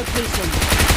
location.